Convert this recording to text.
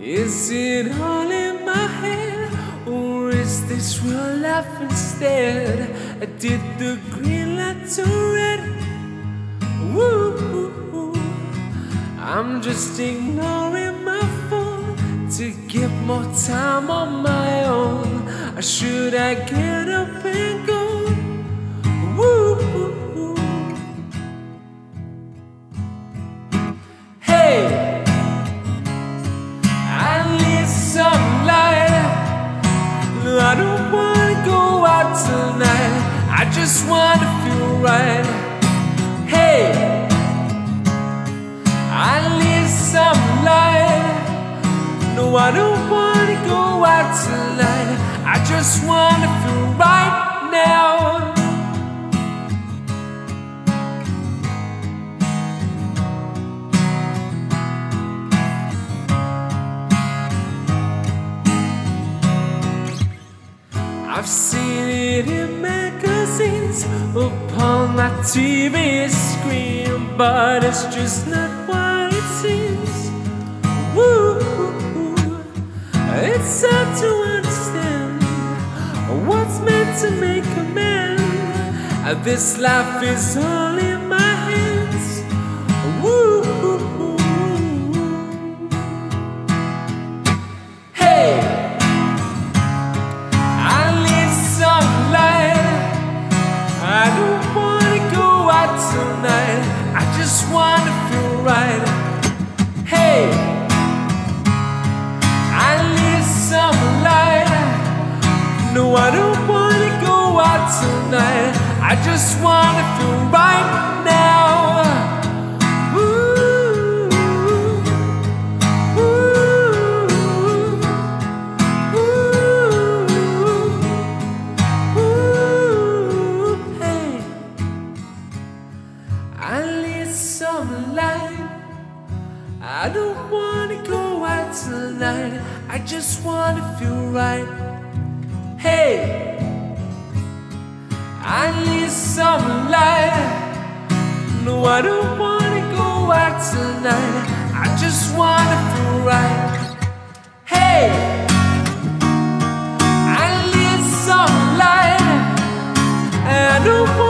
Is it all in my head, or is this real life instead? I did the green light to red? Woo! I'm just ignoring my phone to get more time on my own. Should I get up and go? I just wanna feel right. Hey, I need some light. No, I don't wanna go out tonight. I just wanna feel right now. I've seen it in magazines upon my TV screen, but it's just not what it seems. Woo! It's hard to understand what's meant to make a man. This life is all I need some light. No, I don't wanna go out tonight. I just wanna feel right now. Ooh, ooh. Ooh, hey, I need some light. I don't wanna go out tonight, I just wanna feel right. Hey, I need some light. No, I don't wanna go out tonight, I just wanna feel right. Hey, I need some light. I don't